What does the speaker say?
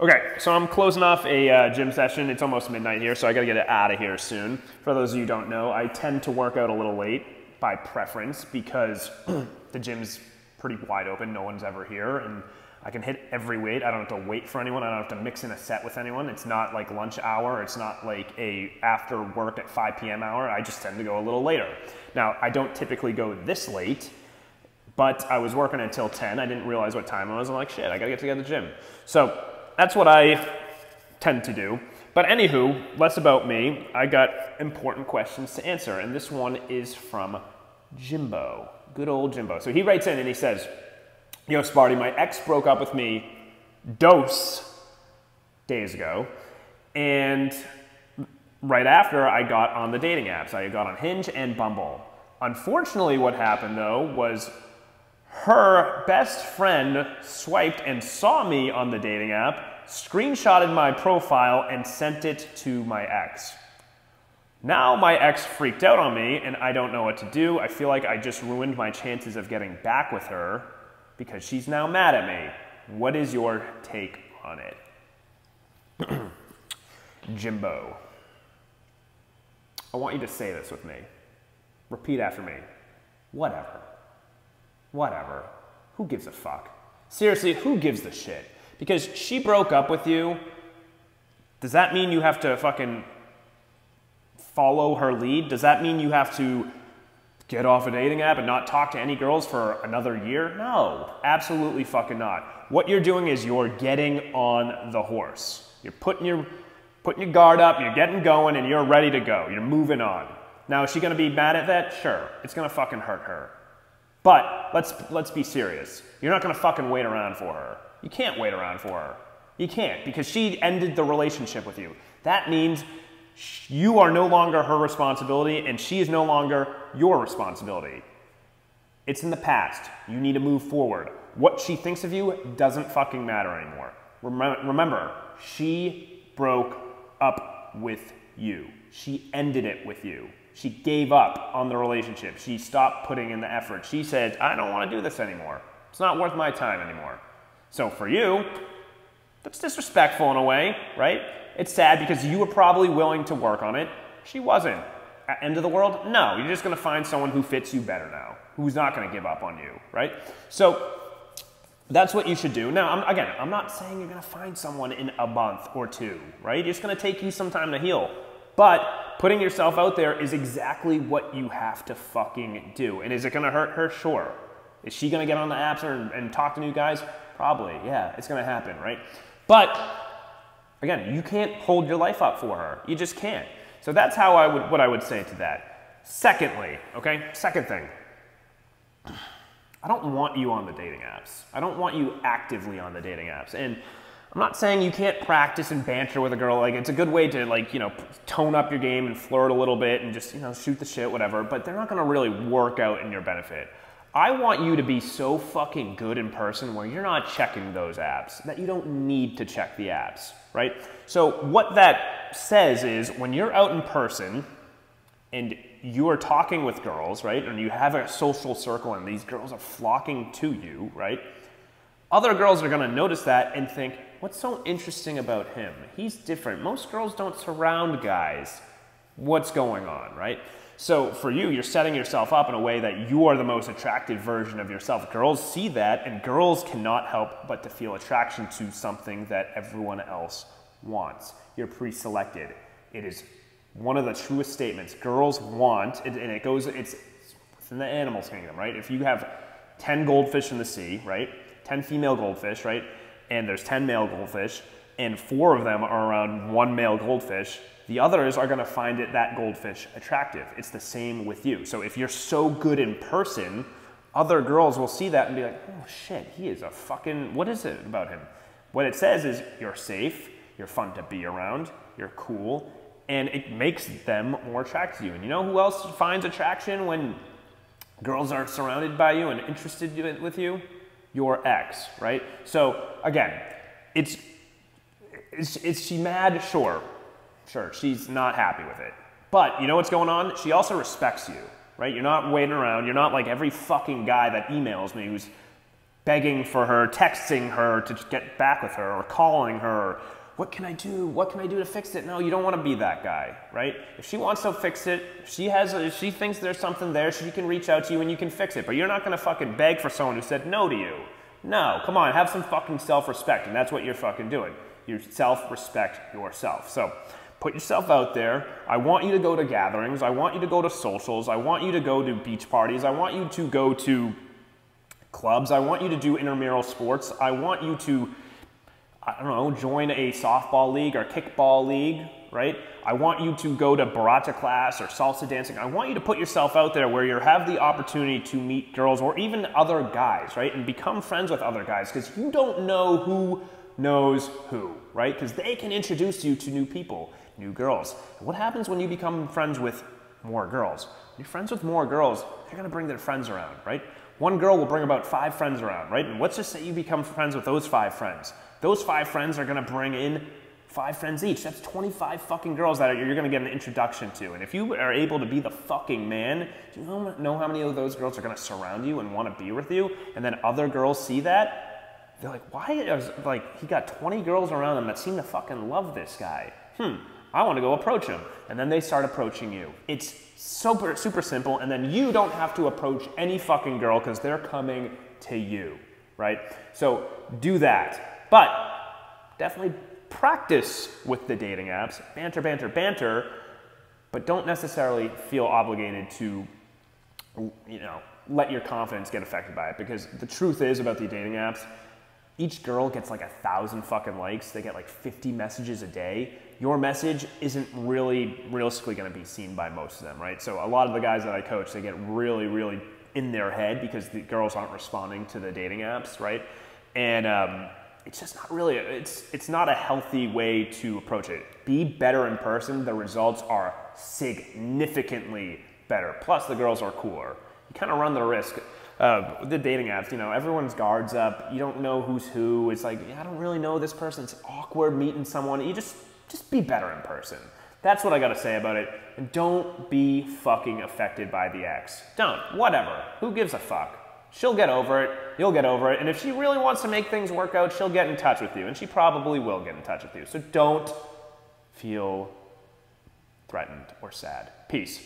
Okay, so I'm closing off a uh, gym session. It's almost midnight here, so I gotta get it out of here soon. For those of you who don't know, I tend to work out a little late by preference because the gym's pretty wide open. No one's ever here, and I can hit every weight. I don't have to wait for anyone. I don't have to mix in a set with anyone. It's not like lunch hour. It's not like a after work at 5 p.m. hour. I just tend to go a little later. Now, I don't typically go this late, but I was working until 10. I didn't realize what time it was. I'm like, shit, I gotta get to the gym. So that's what I tend to do. But anywho, less about me. I got important questions to answer, and this one is from Jimbo. Good old Jimbo. So he writes in and he says, Yo, Sparty, my ex broke up with me dose days ago, and right after I got on the dating apps. I got on Hinge and Bumble. Unfortunately, what happened though was her best friend swiped and saw me on the dating app, screenshotted my profile, and sent it to my ex. Now my ex freaked out on me and I don't know what to do. I feel like I just ruined my chances of getting back with her because she's now mad at me. What is your take on it? Jimbo. I want you to say this with me. Repeat after me. Whatever. Whatever. Who gives a fuck? Seriously, who gives the shit? Because she broke up with you. Does that mean you have to fucking follow her lead? Does that mean you have to get off a dating app and not talk to any girls for another year? No, absolutely fucking not. What you're doing is you're getting on the horse. You're putting your putting your guard up, you're getting going, and you're ready to go. You're moving on. Now, is she gonna be mad at that? Sure. It's gonna fucking hurt her. But let's let's be serious. You're not gonna fucking wait around for her. You can't wait around for her. You can't because she ended the relationship with you. That means you are no longer her responsibility and she is no longer your responsibility. It's in the past. You need to move forward. What she thinks of you doesn't fucking matter anymore. Remember, she broke up with you. She ended it with you. She gave up on the relationship. She stopped putting in the effort. She said, I don't want to do this anymore. It's not worth my time anymore. So for you, that's disrespectful in a way, right? It's sad because you were probably willing to work on it. She wasn't. At end of the world? No, you're just going to find someone who fits you better now, who's not going to give up on you, right? So that's what you should do. Now, I'm, again, I'm not saying you're going to find someone in a month or two, right? It's going to take you some time to heal. But putting yourself out there is exactly what you have to fucking do. And is it to hurt her? Sure. Is she to get on the apps and, and talk to new guys? Probably. Yeah, it's to happen, right? But Again, you can't hold your life up for her. You just can't. So that's how I would what I would say to that. Secondly, okay? Second thing. I don't want you on the dating apps. I don't want you actively on the dating apps. And I'm not saying you can't practice and banter with a girl. Like it's a good way to like, you know, tone up your game and flirt a little bit and just, you know, shoot the shit, whatever, but they're not going to really work out in your benefit. I want you to be so fucking good in person where you're not checking those apps, that you don't need to check the apps, right? So, what that says is when you're out in person and you are talking with girls, right, and you have a social circle and these girls are flocking to you, right? Other girls are gonna notice that and think, what's so interesting about him? He's different. Most girls don't surround guys. What's going on, right? So for you, you're setting yourself up in a way that you are the most attractive version of yourself. Girls see that, and girls cannot help but to feel attraction to something that everyone else wants. You're pre-selected. It is one of the truest statements. Girls want, and it goes, it's within the animals kingdom, right? If you have 10 goldfish in the sea, right? 10 female goldfish, right? And there's 10 male goldfish, and four of them are around one male goldfish, the others are to find it that goldfish attractive. It's the same with you. So if you're so good in person, other girls will see that and be like, oh shit, he is a fucking, what is it about him? What it says is you're safe, you're fun to be around, you're cool, and it makes them more attracted to you. And you know who else finds attraction when girls are surrounded by you and interested with you? Your ex, right? So again, it's, is, is she mad? Sure. Sure, she's not happy with it. But you know what's going on? She also respects you, right? You're not waiting around. You're not like every fucking guy that emails me who's begging for her, texting her to get back with her, or calling her. What can I do? What can I do to fix it? No, you don't want to be that guy, right? If she wants to fix it, if she has, if she thinks there's something there, she can reach out to you and you can fix it. But you're not going to fucking beg for someone who said no to you. No, come on, have some fucking self-respect, and that's what you're fucking doing. You self-respect yourself. So put yourself out there. I want you to go to gatherings. I want you to go to socials. I want you to go to beach parties. I want you to go to clubs. I want you to do intramural sports. I want you to I don't know, join a softball league or kickball league, right? I want you to go to bachata class or salsa dancing. I want you to put yourself out there where you have the opportunity to meet girls or even other guys, right? And become friends with other guys because you don't know who knows who, right? Because they can introduce you to new people, new girls. And what happens when you become friends with more girls? When you're friends with more girls, they're gonna bring their friends around, right? One girl will bring about five friends around, right? And let's just say you become friends with those five friends. Those five friends are to bring in five friends each. That's 25 fucking girls that you're to get an introduction to. And if you are able to be the fucking man, do you know how many of those girls are to surround you and want to be with you? And then other girls see that, they're like, why is, like, he got 20 girls around him that seem to fucking love this guy. Hmm, I want to go approach them. And then they start approaching you. It's super, super simple. And then you don't have to approach any fucking girl because they're coming to you, right? So do that. But definitely practice with the dating apps, banter, banter, banter, but don't necessarily feel obligated to, you know, let your confidence get affected by it. Because the truth is about the dating apps, each girl gets like a thousand fucking likes. They get like 50 messages a day. Your message isn't really realistically going to be seen by most of them, right? So a lot of the guys that I coach, they get really, really in their head because the girls aren't responding to the dating apps, right? And um, it's just not really, it's, it's not a healthy way to approach it. Be better in person. The results are significantly better. Plus, the girls are cooler. You kind of run the risk. Uh, the dating apps, you know, everyone's guards up. You don't know who's who. It's like, I don't really know this person. It's awkward meeting someone. You just, just be better in person. That's what I gotta say about it. And don't be fucking affected by the ex. Don't. Whatever. Who gives a fuck? She'll get over it, you'll get over it, and if she really wants to make things work out, she'll get in touch with you, and she probably will get in touch with you. So don't feel threatened or sad. Peace.